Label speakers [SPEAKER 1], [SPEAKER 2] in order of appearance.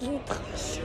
[SPEAKER 1] 真的太吓。